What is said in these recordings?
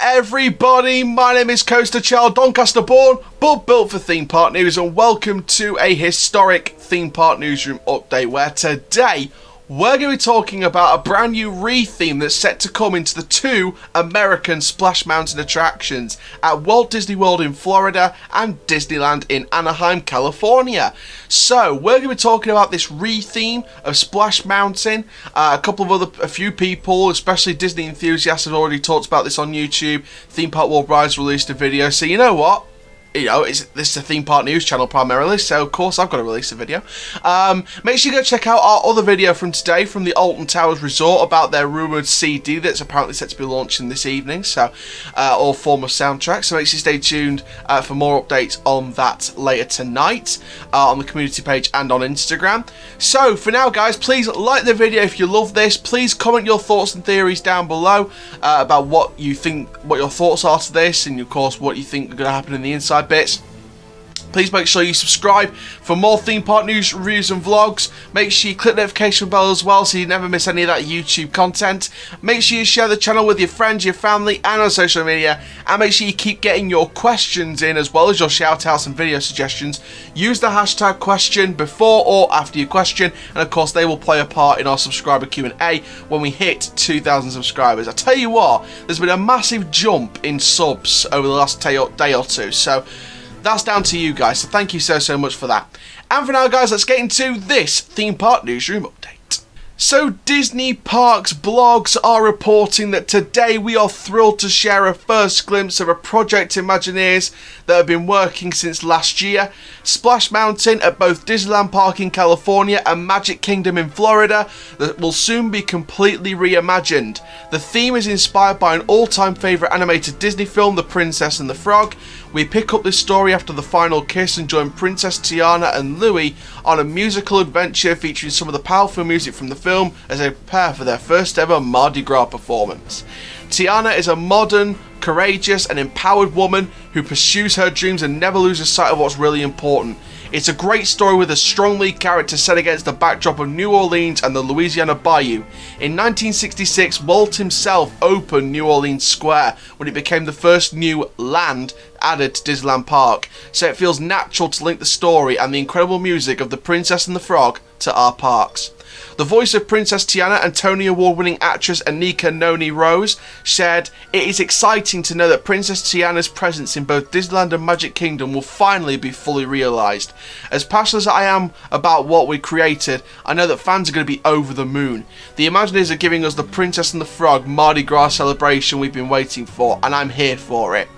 everybody. My name is Coaster Chall, Doncaster born, but built for theme park news, and welcome to a historic theme park newsroom update where today we're going to be talking about a brand new re-theme that's set to come into the two American Splash Mountain attractions at Walt Disney World in Florida and Disneyland in Anaheim, California. So, we're going to be talking about this re-theme of Splash Mountain. Uh, a couple of other, a few people, especially Disney enthusiasts, have already talked about this on YouTube. Theme Park World Rise released a video, so you know what? You know, it's, this is a theme park news channel primarily, so of course I've got to release a video. Um, make sure you go check out our other video from today from the Alton Towers Resort about their rumoured CD that's apparently set to be launching this evening, so uh, all form of soundtrack. So make sure you stay tuned uh, for more updates on that later tonight uh, on the community page and on Instagram. So for now, guys, please like the video if you love this. Please comment your thoughts and theories down below uh, about what you think, what your thoughts are to this, and of course what you think are going to happen in the inside bits. Please make sure you subscribe for more theme park news, reviews and vlogs. Make sure you click the notification bell as well so you never miss any of that YouTube content. Make sure you share the channel with your friends, your family and on social media. And make sure you keep getting your questions in as well as your shout outs and video suggestions. Use the hashtag question before or after your question and of course they will play a part in our subscriber Q&A when we hit 2,000 subscribers. I tell you what, there's been a massive jump in subs over the last day or two. So that's down to you guys, so thank you so, so much for that. And for now, guys, let's get into this theme park newsroom update. So Disney Parks blogs are reporting that today we are thrilled to share a first glimpse of a Project Imagineers that have been working since last year. Splash Mountain at both Disneyland Park in California and Magic Kingdom in Florida that will soon be completely reimagined. The theme is inspired by an all-time favourite animated Disney film, The Princess and the Frog. We pick up this story after the final kiss and join Princess Tiana and Louis on a musical adventure featuring some of the powerful music from the film as they prepare for their first ever Mardi Gras performance. Tiana is a modern, courageous and empowered woman who pursues her dreams and never loses sight of what's really important. It's a great story with a strong lead character set against the backdrop of New Orleans and the Louisiana Bayou. In 1966, Walt himself opened New Orleans Square when it became the first new land added to Disneyland Park, so it feels natural to link the story and the incredible music of The Princess and the Frog to our parks. The voice of Princess Tiana and Tony Award winning actress Anika Noni Rose said, It is exciting to know that Princess Tiana's presence in both Disneyland and Magic Kingdom will finally be fully realised. As passionate as I am about what we created, I know that fans are going to be over the moon. The Imagineers are giving us the Princess and the Frog Mardi Gras celebration we've been waiting for, and I'm here for it.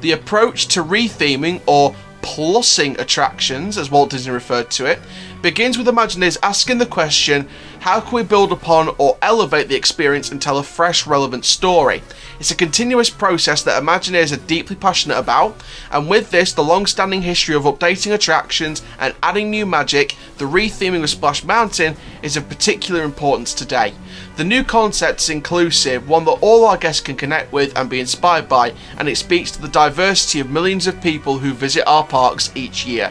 The approach to retheming or plussing attractions, as Walt Disney referred to it, begins with Imagineers asking the question how can we build upon or elevate the experience and tell a fresh, relevant story? It's a continuous process that Imagineers are deeply passionate about, and with this, the long standing history of updating attractions and adding new magic, the retheming of Splash Mountain is of particular importance today. The new concept is inclusive, one that all our guests can connect with and be inspired by, and it speaks to the diversity of millions of people who visit our parks each year.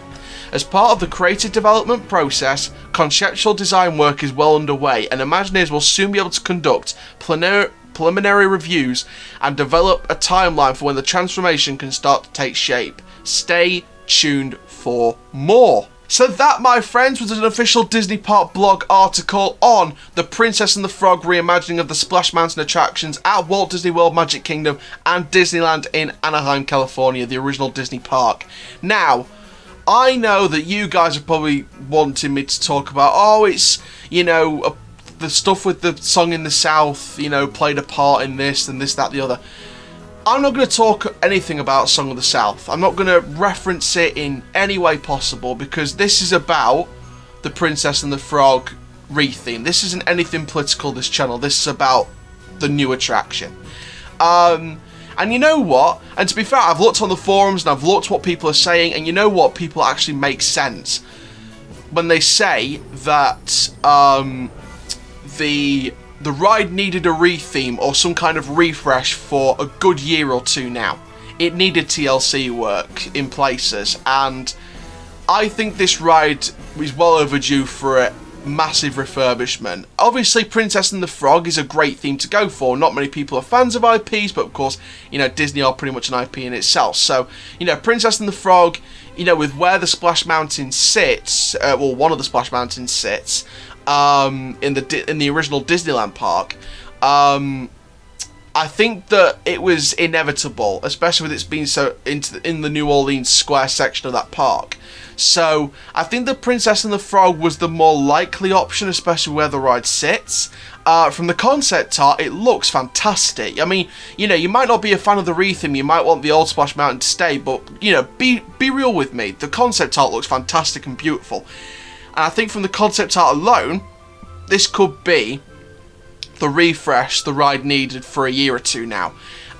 As part of the creative development process, conceptual design work is well underway and Imagineers will soon be able to conduct preliminary reviews and develop a timeline for when the transformation can start to take shape. Stay tuned for more. So that, my friends, was an official Disney Park blog article on the Princess and the Frog reimagining of the Splash Mountain attractions at Walt Disney World Magic Kingdom and Disneyland in Anaheim, California, the original Disney Park. Now, I know that you guys are probably wanting me to talk about, oh, it's, you know, uh, the stuff with the song in the South, you know, played a part in this and this, that, the other. I'm not going to talk anything about Song of the South. I'm not going to reference it in any way possible because this is about the Princess and the Frog re-theme. This isn't anything political, this channel. This is about the new attraction. Um, and you know what? And to be fair, I've looked on the forums and I've looked what people are saying, and you know what? People actually make sense when they say that um, the the ride needed a retheme or some kind of refresh for a good year or two now. It needed TLC work in places, and I think this ride is well overdue for it massive refurbishment. Obviously, Princess and the Frog is a great theme to go for. Not many people are fans of IPs, but of course, you know, Disney are pretty much an IP in itself. So, you know, Princess and the Frog, you know, with where the Splash Mountain sits, uh, well, one of the Splash Mountains sits, um, in the in the original Disneyland park, um, I think that it was inevitable, especially with it's being so into in the New Orleans Square section of that park. So I think the Princess and the Frog was the more likely option, especially where the ride sits. Uh, from the concept art, it looks fantastic. I mean, you know, you might not be a fan of the retheme, you might want the old Splash Mountain to stay, but you know, be be real with me. The concept art looks fantastic and beautiful, and I think from the concept art alone, this could be the refresh the ride needed for a year or two now.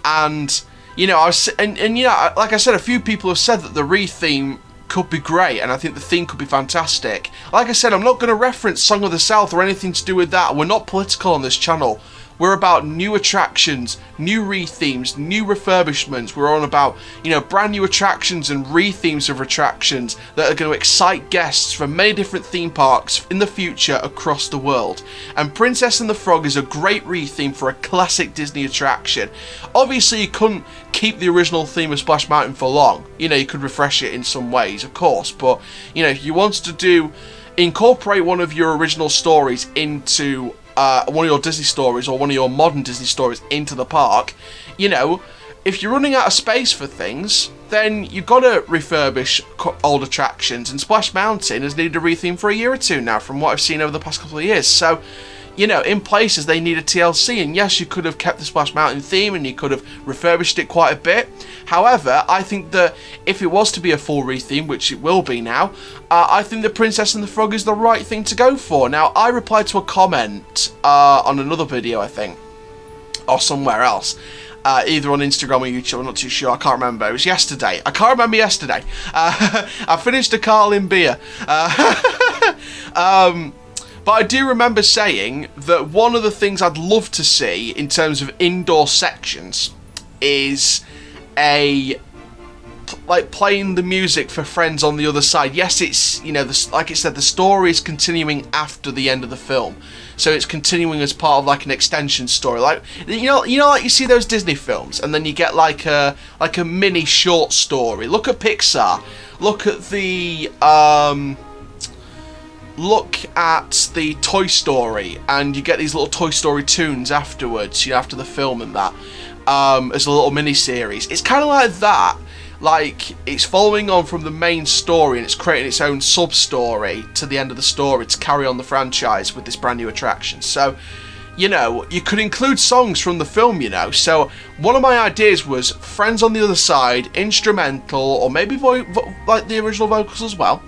And you know, I was and, and you know, like I said, a few people have said that the re-theme could be great, and I think the theme could be fantastic. Like I said, I'm not going to reference Song of the South or anything to do with that. We're not political on this channel. We're about new attractions, new re-themes, new refurbishments. We're on about, you know, brand new attractions and re-themes of attractions that are going to excite guests from many different theme parks in the future across the world. And Princess and the Frog is a great re-theme for a classic Disney attraction. Obviously, you couldn't keep the original theme of Splash Mountain for long. You know, you could refresh it in some ways, of course, but, you know, if you wanted to do incorporate one of your original stories into uh, one of your Disney stories or one of your modern Disney stories into the park, you know, if you're running out of space for things, then you've got to refurbish old attractions. And Splash Mountain has needed a retheme for a year or two now, from what I've seen over the past couple of years. So, you know, in places they need a TLC, and yes, you could have kept the Splash Mountain theme and you could have refurbished it quite a bit. However, I think that if it was to be a full retheme, which it will be now, uh, I think the Princess and the Frog is the right thing to go for. Now, I replied to a comment uh, on another video, I think, or somewhere else. Uh, either on Instagram or YouTube, I'm not too sure, I can't remember. It was yesterday. I can't remember yesterday. Uh, I finished a Carling beer. Uh, um, but I do remember saying that one of the things I'd love to see in terms of indoor sections is a like playing the music for friends on the other side. Yes, it's you know, the, like I said, the story is continuing after the end of the film, so it's continuing as part of like an extension story. Like you know, you know, like you see those Disney films, and then you get like a like a mini short story. Look at Pixar. Look at the um, look at the Toy Story, and you get these little Toy Story Toons afterwards, you know, after the film and that, um, as a little mini series. It's kind of like that. Like it's following on from the main story and it's creating its own sub story to the end of the story to carry on the franchise with this brand new attraction. So, you know, you could include songs from the film, you know. So, one of my ideas was Friends on the Other Side, instrumental, or maybe like the original vocals as well.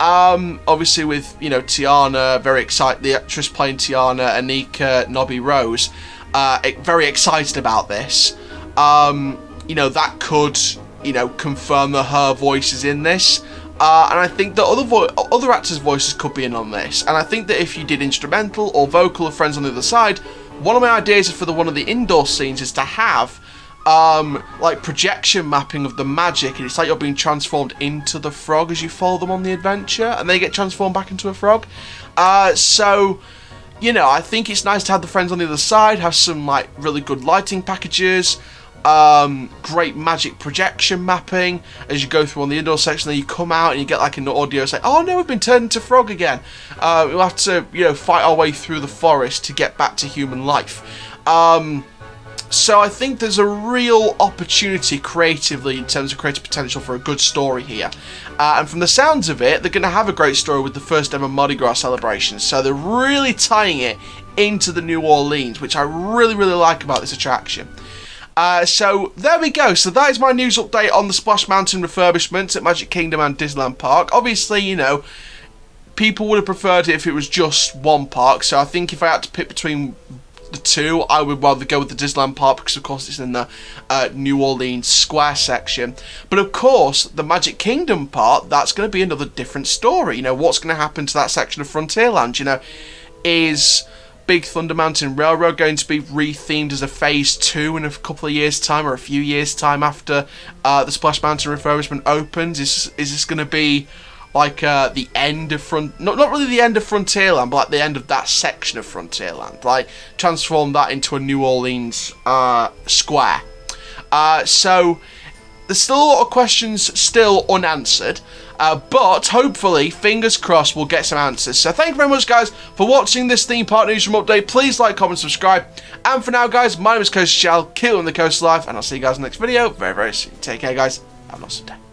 Um, obviously, with you know Tiana, very excited. The actress playing Tiana, Anika Noni Rose, uh, very excited about this. Um, you know that could you know confirm that her voice is in this. Uh, and I think that other other actors' voices could be in on this. And I think that if you did instrumental or vocal of Friends on the Other Side, one of my ideas for the one of the indoor scenes is to have um, like projection mapping of the magic, and it's like you're being transformed into the frog as you follow them on the adventure, and they get transformed back into a frog. Uh, so, you know, I think it's nice to have the friends on the other side, have some like really good lighting packages, um, great magic projection mapping as you go through on the indoor section. Then you come out and you get like an audio say, "Oh no, we've been turned into frog again." Uh, we'll have to, you know, fight our way through the forest to get back to human life. Um, so I think there's a real opportunity creatively in terms of creative potential for a good story here. Uh, and from the sounds of it, they're going to have a great story with the first ever Mardi Gras celebration. So they're really tying it into the New Orleans, which I really, really like about this attraction. Uh, so there we go. So that is my news update on the Splash Mountain refurbishments at Magic Kingdom and Disneyland Park. Obviously, you know, people would have preferred it if it was just one park. So I think if I had to pick between the two, I would rather go with the Disneyland Park because, of course, it's in the uh, New Orleans Square section. But of course, the Magic Kingdom part, that's going to be another different story. You know, what's going to happen to that section of Frontierland? You know, is Big Thunder Mountain Railroad going to be rethemed as a Phase Two in a couple of years' time or a few years' time after uh, the Splash Mountain refurbishment opens? Is is this going to be like uh, the end of front, not not really the end of Frontierland, but like the end of that section of Frontierland. Like transform that into a New Orleans uh, square. Uh, so there's still a lot of questions still unanswered. Uh, but hopefully, fingers crossed, we'll get some answers. So thank you very much, guys, for watching this theme park newsroom update. Please like, comment, subscribe. And for now, guys, my name is Coaster Chall, Kill on the Coast Life, and I'll see you guys in the next video very, very soon. Take care, guys. Have an awesome day.